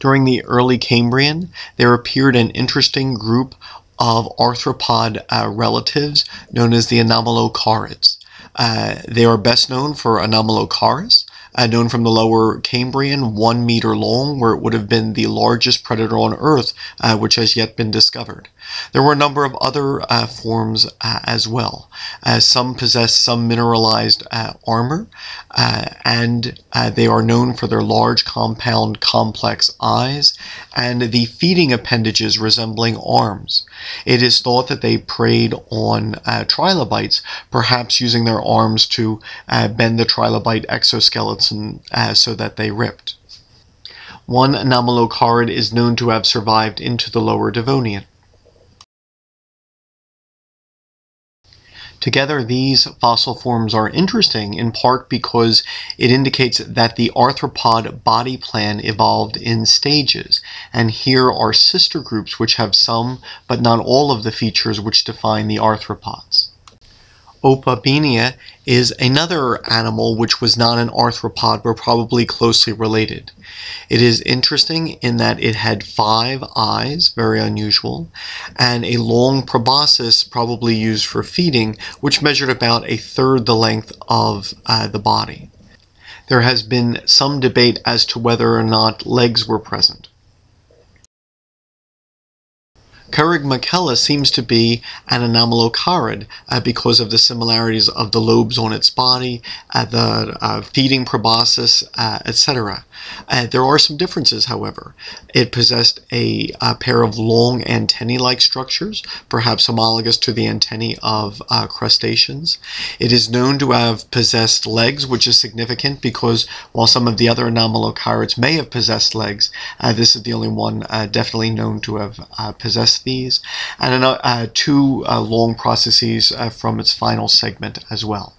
During the early Cambrian, there appeared an interesting group of arthropod uh, relatives known as the anomalocarids. Uh, they are best known for Anomalocaris, uh, known from the lower Cambrian, one meter long, where it would have been the largest predator on Earth, uh, which has yet been discovered. There were a number of other uh, forms uh, as well. Uh, some possess some mineralized uh, armor, and they are known for their large, compound, complex eyes and the feeding appendages resembling arms. It is thought that they preyed on trilobites, perhaps using their arms to bend the trilobite exoskeleton Uh, so that they ripped. One anomalocarid is known to have survived into the lower Devonian. Together, these fossil forms are interesting in part because it indicates that the arthropod body plan evolved in stages, and here are sister groups which have some but not all of the features which define the arthropods. Opabinia is another animal which was not an arthropod but probably closely related. It is interesting in that it had five eyes, very unusual, and a long proboscis, probably used for feeding, which measured about a third the length of uh, the body. There has been some debate as to whether or not legs were present. Kerygmachela seems to be an anomalocarid uh, because of the similarities of the lobes on its body, uh, the uh, feeding proboscis, uh, etc. Uh, there are some differences, however. It possessed a, a pair of long antennae-like structures, perhaps homologous to the antennae of uh, crustaceans. It is known to have possessed legs, which is significant because while some of the other anomalocarids may have possessed legs, this is the only one definitely known to have possessed these, and uh, two long processes from its final segment as well.